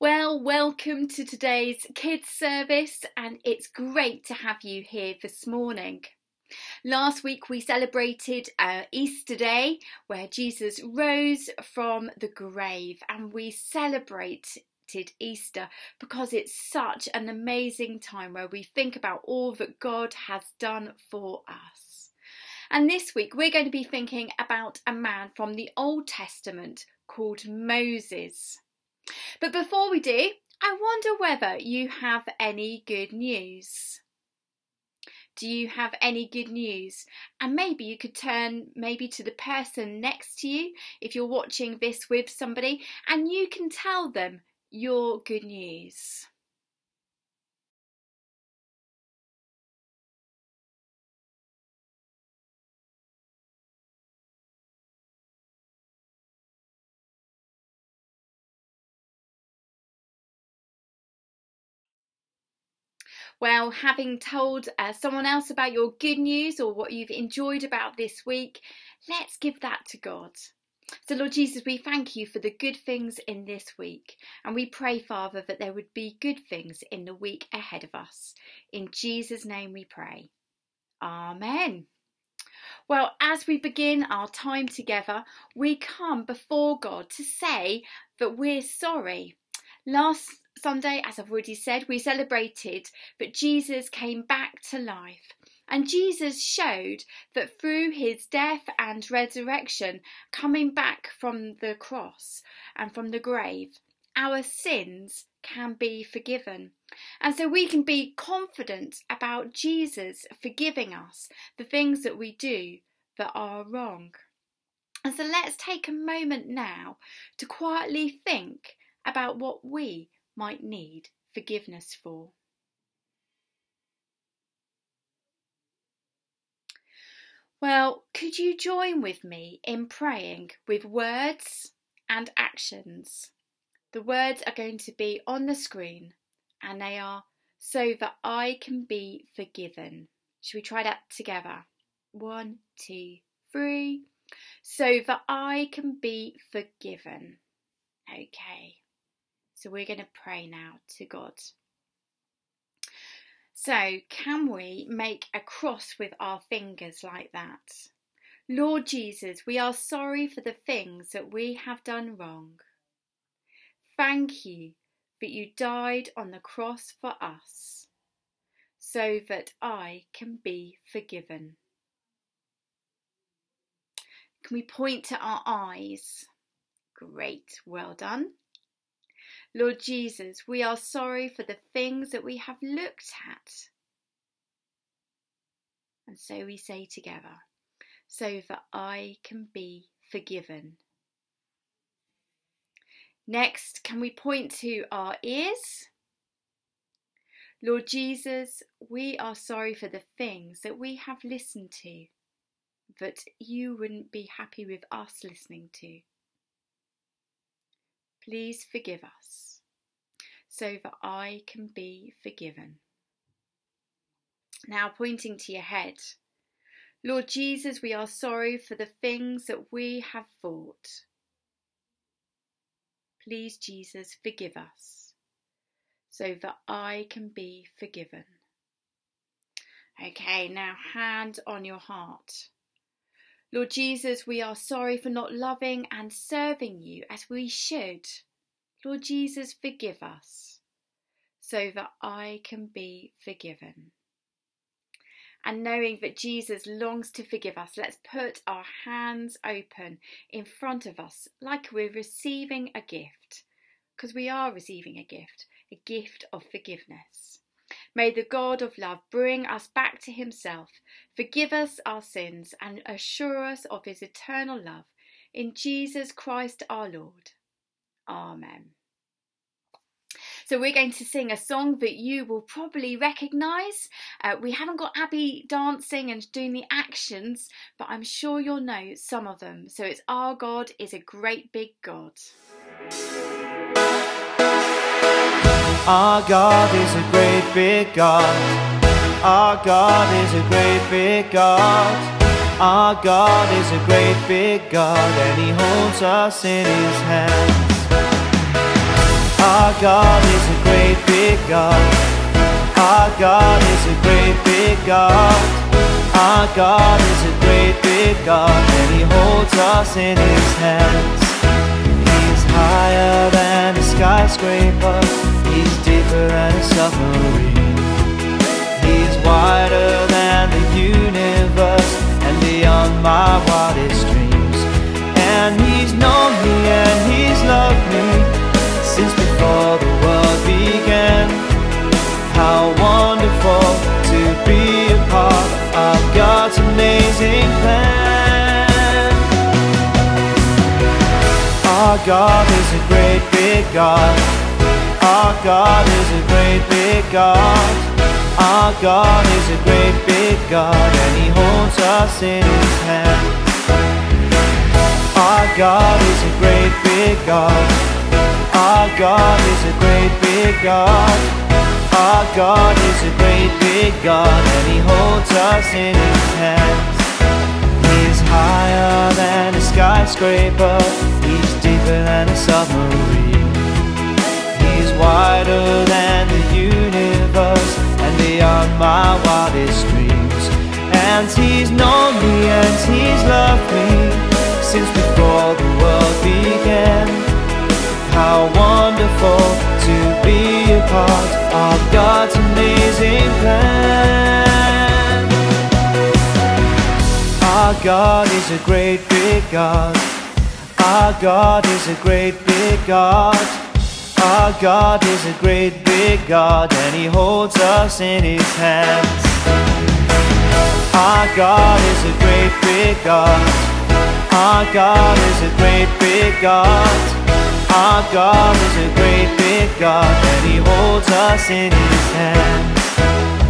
Well, welcome to today's kids service, and it's great to have you here this morning. Last week we celebrated uh, Easter Day where Jesus rose from the grave, and we celebrated Easter because it's such an amazing time where we think about all that God has done for us. And this week we're going to be thinking about a man from the Old Testament called Moses. But before we do, I wonder whether you have any good news. Do you have any good news? And maybe you could turn maybe to the person next to you if you're watching this with somebody and you can tell them your good news. Well, having told uh, someone else about your good news or what you've enjoyed about this week, let's give that to God. So, Lord Jesus, we thank you for the good things in this week. And we pray, Father, that there would be good things in the week ahead of us. In Jesus' name we pray. Amen. Well, as we begin our time together, we come before God to say that we're sorry. Last Sunday, as I've already said, we celebrated that Jesus came back to life. And Jesus showed that through his death and resurrection, coming back from the cross and from the grave, our sins can be forgiven. And so we can be confident about Jesus forgiving us the things that we do that are wrong. And so let's take a moment now to quietly think about what we might need forgiveness for. Well, could you join with me in praying with words and actions? The words are going to be on the screen and they are so that I can be forgiven. Should we try that together? One, two, three. So that I can be forgiven. Okay. So we're going to pray now to God. So, can we make a cross with our fingers like that? Lord Jesus, we are sorry for the things that we have done wrong. Thank you that you died on the cross for us so that I can be forgiven. Can we point to our eyes? Great, well done. Lord Jesus, we are sorry for the things that we have looked at. And so we say together, so that I can be forgiven. Next, can we point to our ears? Lord Jesus, we are sorry for the things that we have listened to that you wouldn't be happy with us listening to. Please forgive us so that I can be forgiven. Now, pointing to your head, Lord Jesus, we are sorry for the things that we have thought. Please, Jesus, forgive us so that I can be forgiven. Okay, now hand on your heart. Lord Jesus, we are sorry for not loving and serving you as we should. Lord Jesus, forgive us so that I can be forgiven. And knowing that Jesus longs to forgive us, let's put our hands open in front of us like we're receiving a gift, because we are receiving a gift, a gift of forgiveness. May the God of love bring us back to himself, forgive us our sins, and assure us of his eternal love. In Jesus Christ our Lord. Amen. So we're going to sing a song that you will probably recognise. Uh, we haven't got Abby dancing and doing the actions, but I'm sure you'll know some of them. So it's Our God is a Great Big God. Our God is a great big God. Our God is a great big God. Our God is a great big God, and He holds us in His hands. Our God is a great big God. Our God is a great big God. Our God is a great big God, and He holds us in His hands. He's higher than a skyscraper. He's deeper than a submarine. He's wider than the universe and beyond my wildest dreams. And He's known me and He's loved me since before the world began. How wonderful to be a part of God's amazing plan. Our God is a great big God. Our God is a great big God. Our God is a great big God, and He holds us in His hand. Our God is a great big God. Our God is a great big God. Our God is a great big God, and He holds us in His hands. He's higher than a skyscraper. He's deeper than a submarine. Wider than the universe and beyond my wildest dreams. And He's known me and He's loved me since before the world began. How wonderful to be a part of God's amazing plan. Our God is a great big God. Our God is a great big God. Our God is a great big God, and He holds us in His hands. Our God is a great big God. Our God is a great big God. Our God is a great big God, and He holds us in His hands.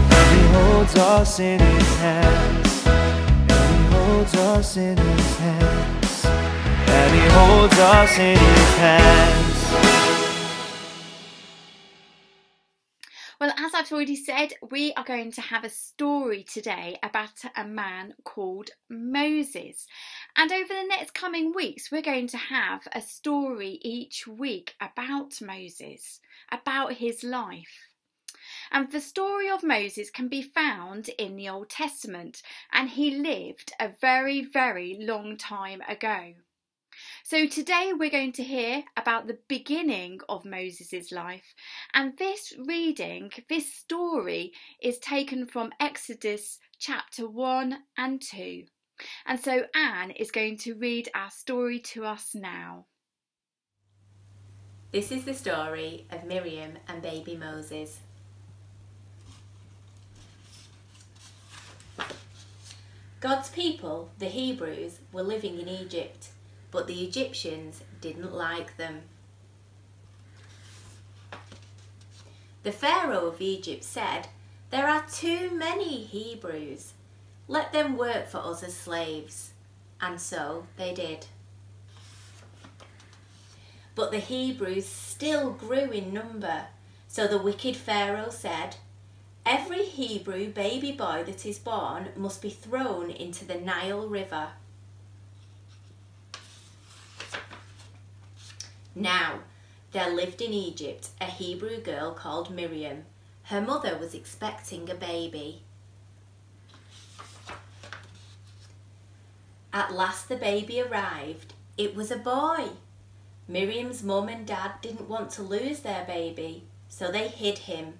And He holds us in His hands. And He holds us in His hands. And He holds us in His hands. Well, as I've already said, we are going to have a story today about a man called Moses. And over the next coming weeks, we're going to have a story each week about Moses, about his life. And the story of Moses can be found in the Old Testament, and he lived a very, very long time ago. So today we're going to hear about the beginning of Moses' life, and this reading, this story, is taken from Exodus chapter 1 and 2. And so Anne is going to read our story to us now. This is the story of Miriam and baby Moses. God's people, the Hebrews, were living in Egypt, but the Egyptians didn't like them. The Pharaoh of Egypt said, There are too many Hebrews. Let them work for us as slaves. And so they did. But the Hebrews still grew in number. So the wicked Pharaoh said, Every Hebrew baby boy that is born must be thrown into the Nile River. Now, there lived in Egypt a Hebrew girl called Miriam. Her mother was expecting a baby. At last the baby arrived. It was a boy. Miriam's mum and dad didn't want to lose their baby, so they hid him.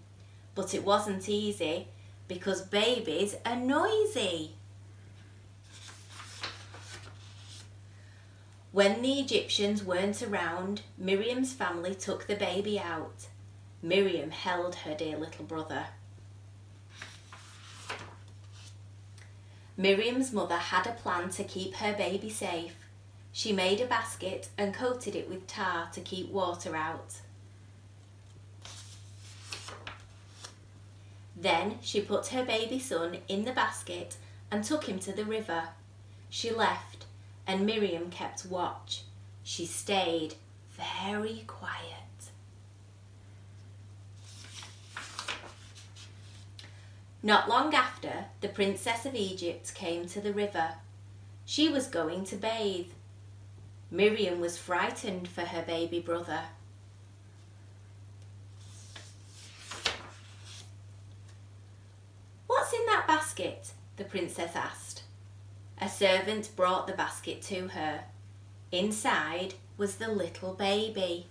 But it wasn't easy because babies are noisy. When the Egyptians weren't around, Miriam's family took the baby out. Miriam held her dear little brother. Miriam's mother had a plan to keep her baby safe. She made a basket and coated it with tar to keep water out. Then she put her baby son in the basket and took him to the river. She left and Miriam kept watch. She stayed very quiet. Not long after, the Princess of Egypt came to the river. She was going to bathe. Miriam was frightened for her baby brother. What's in that basket? the princess asked. A servant brought the basket to her. Inside was the little baby.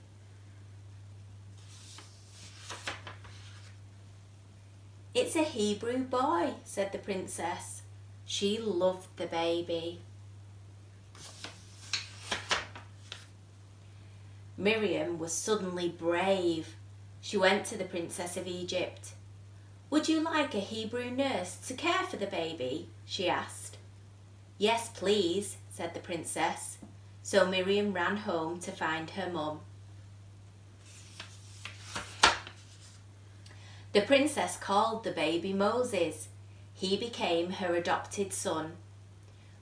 It's a Hebrew boy, said the princess. She loved the baby. Miriam was suddenly brave. She went to the Princess of Egypt. Would you like a Hebrew nurse to care for the baby? she asked. Yes, please, said the princess. So Miriam ran home to find her mum. The princess called the baby Moses. He became her adopted son.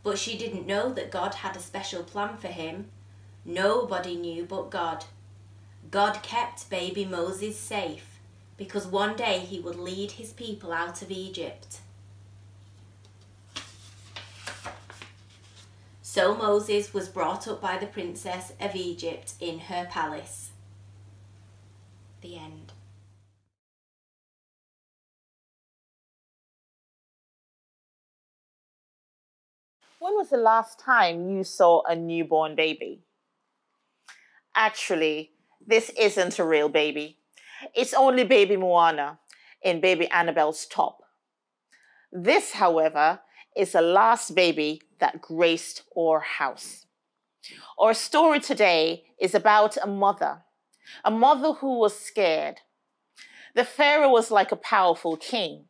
But she didn't know that God had a special plan for him. Nobody knew but God. God kept baby Moses safe because one day he would lead his people out of Egypt. So Moses was brought up by the princess of Egypt in her palace. The end. When was the last time you saw a newborn baby? Actually, this isn't a real baby. It's only baby Moana in baby Annabelle's top. This, however, is the last baby that graced our house. Our story today is about a mother, a mother who was scared. The Pharaoh was like a powerful king,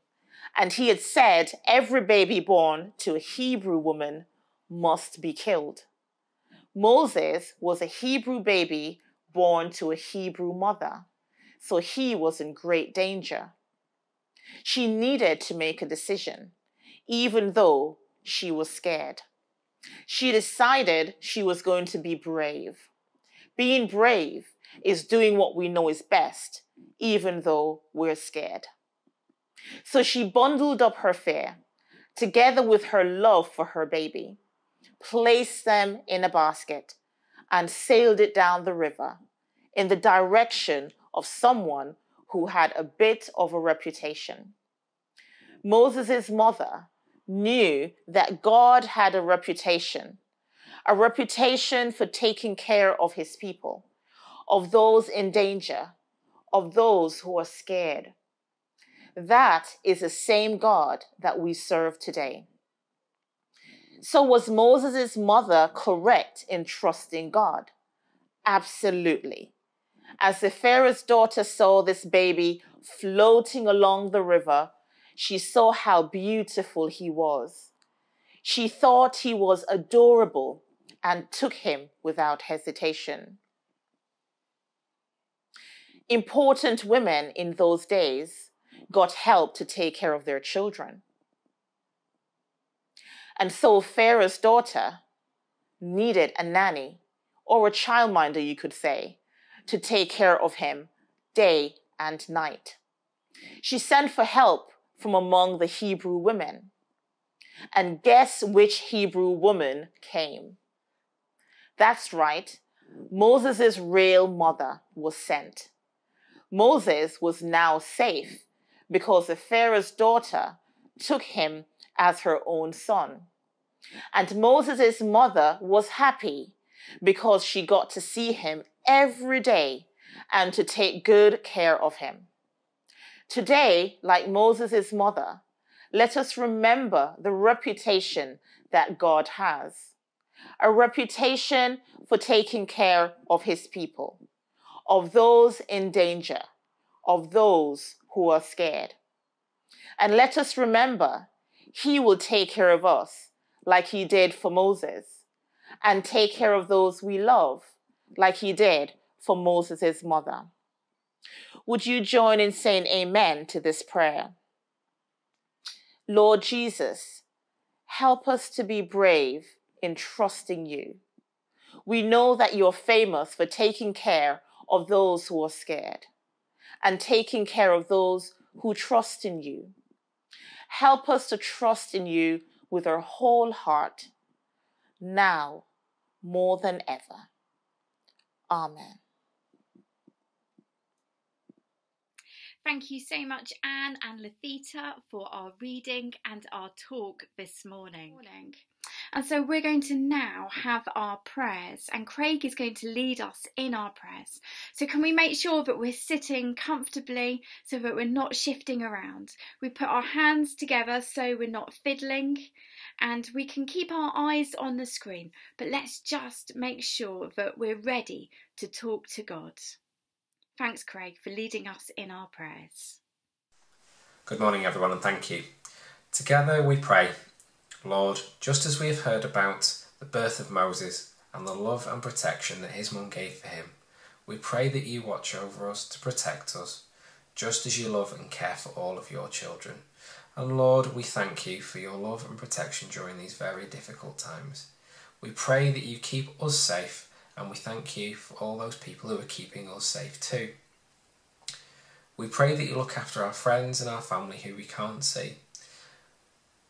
and he had said every baby born to a Hebrew woman must be killed. Moses was a Hebrew baby born to a Hebrew mother, so he was in great danger. She needed to make a decision, even though she was scared. She decided she was going to be brave. Being brave is doing what we know is best, even though we're scared. So she bundled up her fear, together with her love for her baby, placed them in a basket, and sailed it down the river in the direction of someone who had a bit of a reputation. Moses' mother knew that God had a reputation, a reputation for taking care of his people, of those in danger, of those who are scared. That is the same God that we serve today. So, was Moses' mother correct in trusting God? Absolutely. As the Pharaoh's daughter saw this baby floating along the river, she saw how beautiful he was. She thought he was adorable and took him without hesitation. Important women in those days got help to take care of their children. And so Pharaoh's daughter needed a nanny, or a childminder, you could say, to take care of him day and night. She sent for help from among the Hebrew women. And guess which Hebrew woman came? That's right, Moses' real mother was sent. Moses was now safe because the Pharaoh's daughter took him as her own son. And Moses' mother was happy because she got to see him every day and to take good care of him. Today, like Moses' mother, let us remember the reputation that God has a reputation for taking care of his people, of those in danger, of those who are scared. And let us remember, he will take care of us like he did for Moses, and take care of those we love like he did for Moses' mother. Would you join in saying amen to this prayer? Lord Jesus, help us to be brave in trusting you. We know that you're famous for taking care of those who are scared and taking care of those who trust in you. Help us to trust in you with our whole heart, now more than ever. Amen. Thank you so much, Anne and Lathita, for our reading and our talk this morning. morning. And so we're going to now have our prayers, and Craig is going to lead us in our prayers. So, can we make sure that we're sitting comfortably so that we're not shifting around? We put our hands together so we're not fiddling, and we can keep our eyes on the screen, but let's just make sure that we're ready to talk to God. Thanks, Craig, for leading us in our prayers. Good morning, everyone, and thank you. Together we pray. Lord, just as we have heard about the birth of Moses and the love and protection that his mum gave for him, we pray that you watch over us to protect us, just as you love and care for all of your children. And Lord, we thank you for your love and protection during these very difficult times. We pray that you keep us safe, and we thank you for all those people who are keeping us safe too. We pray that you look after our friends and our family who we can't see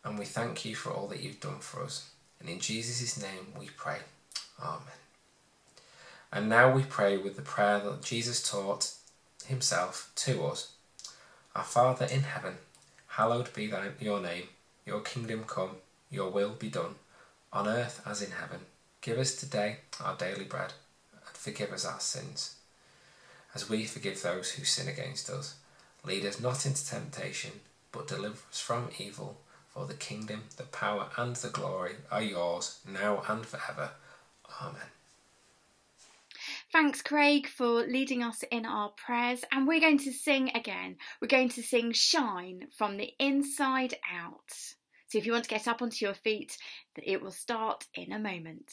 and we thank you for all that you've done for us. And in Jesus' name we pray. Amen. And now we pray with the prayer that Jesus taught himself to us. Our Father in heaven, hallowed be thy, your name. Your kingdom come, your will be done, on earth as in heaven. Give us today our daily bread, and forgive us our sins, as we forgive those who sin against us. Lead us not into temptation, but deliver us from evil. For the kingdom, the power, and the glory are yours, now and forever. Amen. Thanks, Craig, for leading us in our prayers. And we're going to sing again. We're going to sing Shine from the Inside Out. So if you want to get up onto your feet, it will start in a moment.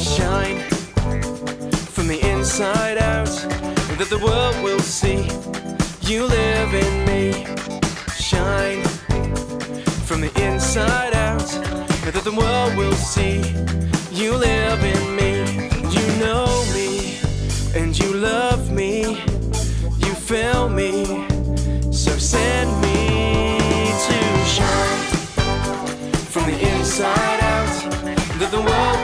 Shine from the inside out, that the world will see you live in me. Shine from the inside out, that the world will see you live in me. You know me and you love me, you feel me, so send me to shine. From the inside out, that the world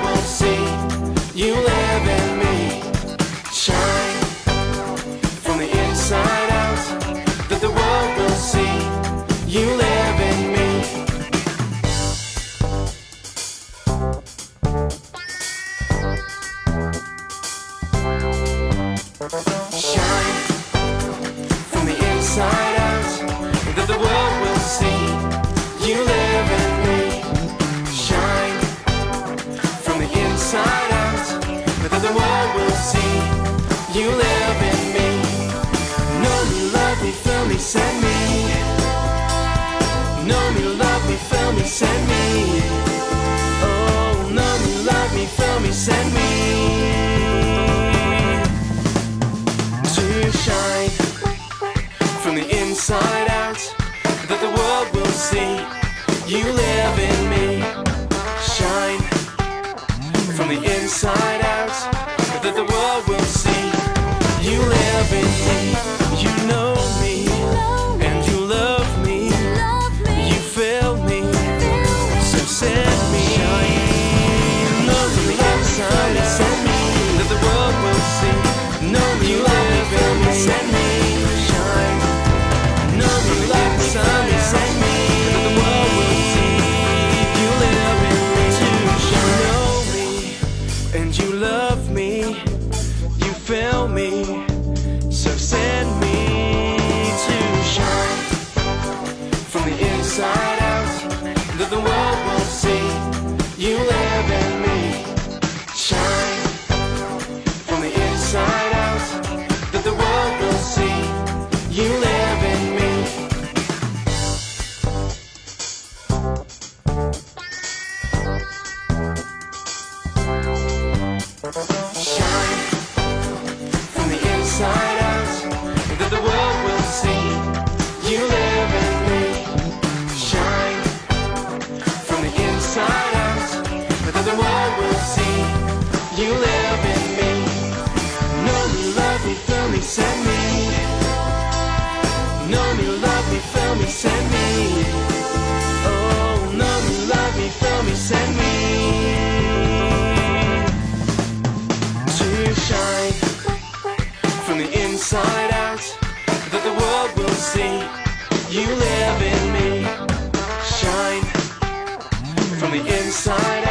the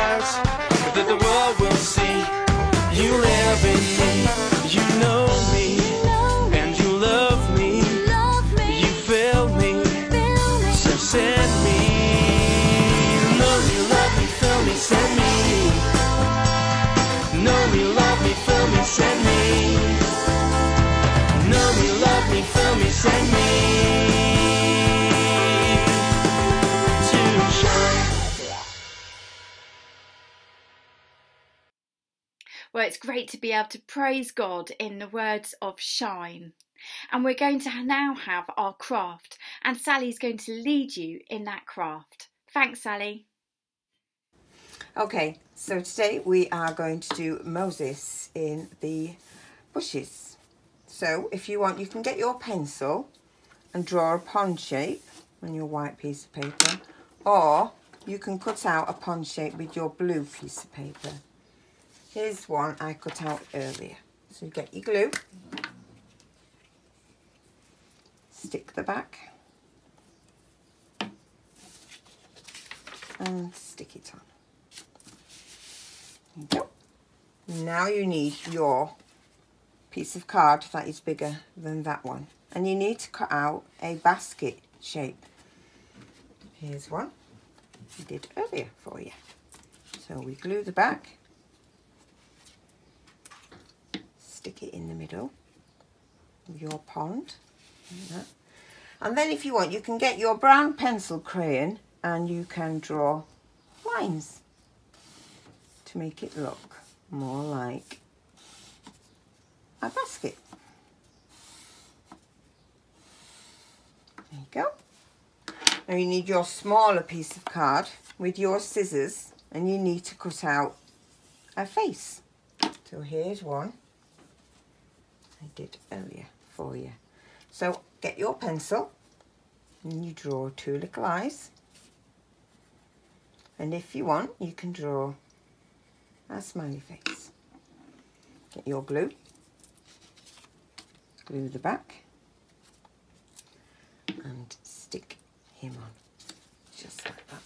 great to be able to praise God in the words of shine. And we're going to now have our craft, and Sally's going to lead you in that craft. Thanks, Sally. Okay, so today we are going to do Moses in the bushes. So if you want, you can get your pencil and draw a pond shape on your white piece of paper, or you can cut out a pond shape with your blue piece of paper. Here's one I cut out earlier. So you get your glue, stick the back, and stick it on. There you go. Now you need your piece of card that is bigger than that one. And you need to cut out a basket shape. Here's one we did earlier for you. So we glue the back, stick it in the middle of your pond. like. And then if you want, you can get your brown pencil crayon and you can draw lines to make it look more like a basket. There you go. Now you need your smaller piece of card with your scissors and you need to cut out a face. So here's one I did earlier for you. So get your pencil and you draw two little eyes. And if you want, you can draw a smiley face. Get your glue, glue the back, and stick him on, just like that.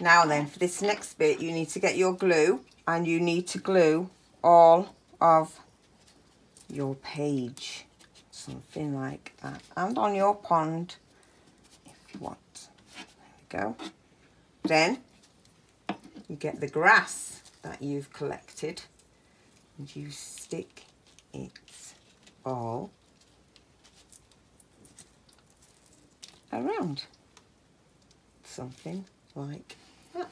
Now then, for this next bit, you need to get your glue, and you need to glue all of your page, something like that, and on your pond, if you want. There we go. Then you get the grass that you've collected and you stick it all around something like that.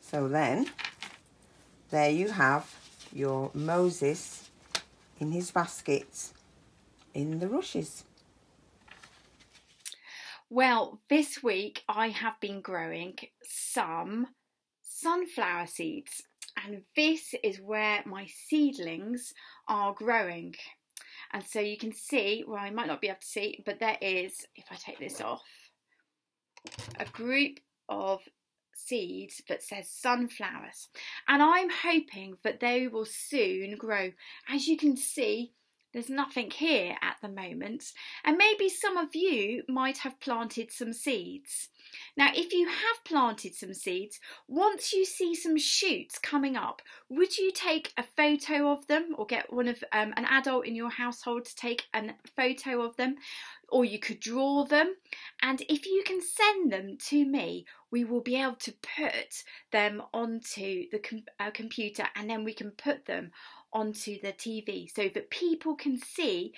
So then there you have your Moses in his baskets in the rushes. Well, this week I have been growing some sunflower seeds, and this is where my seedlings are growing. And so you can see, well, I might not be able to see, but there is, if I take this off, a group of seeds that says sunflowers. And I'm hoping that they will soon grow. As you can see, there's nothing here at the moment, and maybe some of you might have planted some seeds. Now, if you have planted some seeds, once you see some shoots coming up, would you take a photo of them or get one of um, an adult in your household to take a photo of them? Or you could draw them, and if you can send them to me, we will be able to put them onto the com- uh, computer and then we can put them onto the TV so that people can see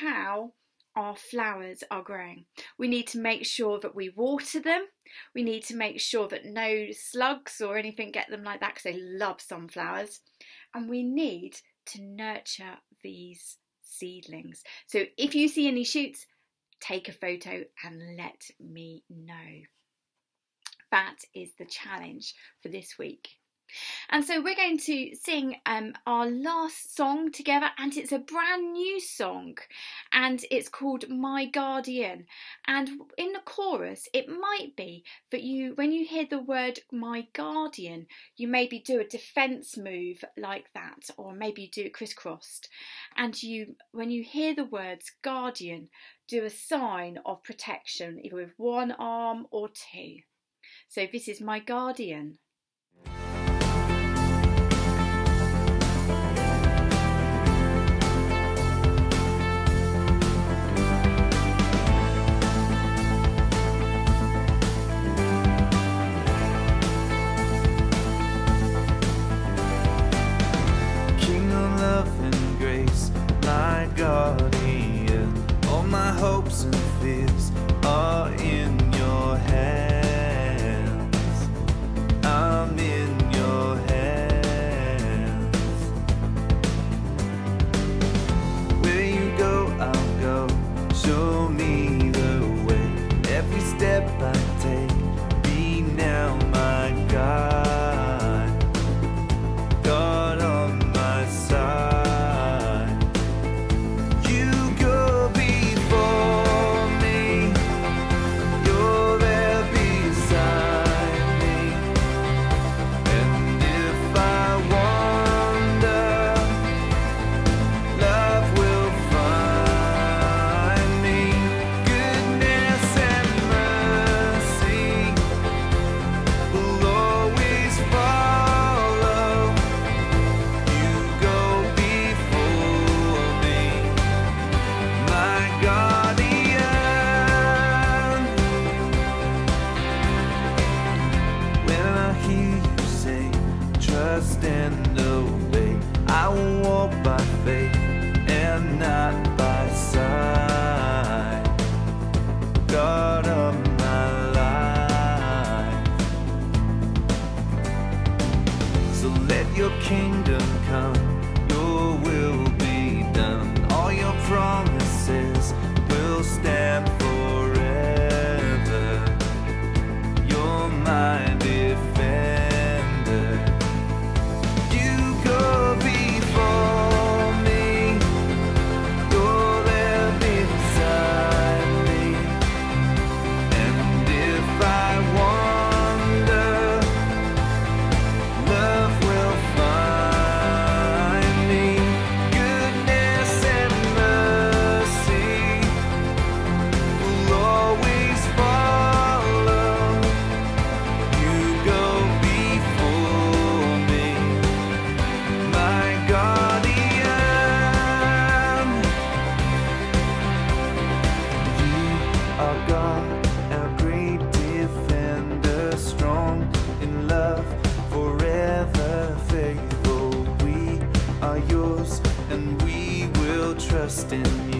how our flowers are growing. We need to make sure that we water them. We need to make sure that no slugs or anything get them like that because they love sunflowers. And we need to nurture these seedlings. So if you see any shoots, take a photo and let me know. That is the challenge for this week. And so we're going to sing um, our last song together, and it's a brand new song, and it's called My Guardian. And in the chorus, it might be that you, when you hear the word My Guardian, you maybe do a defense move like that, or maybe you do it crisscrossed. And you, when you hear the words Guardian, do a sign of protection, either with one arm or two. So this is my guardian. Promises will stand yours, and we will trust in you.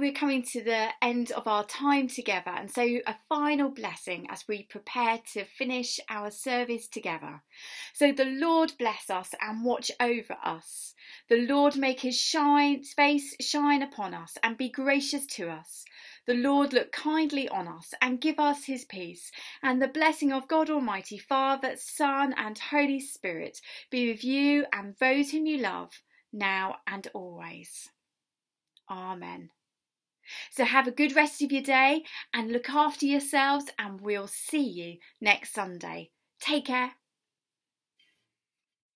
We're coming to the end of our time together, and so a final blessing as we prepare to finish our service together. So the Lord bless us and watch over us. The Lord make his shine, face shine upon us and be gracious to us. The Lord look kindly on us and give us his peace. And the blessing of God Almighty, Father, Son, and Holy Spirit be with you and those whom you love, now and always. Amen. So have a good rest of your day and look after yourselves, and we'll see you next Sunday. Take care.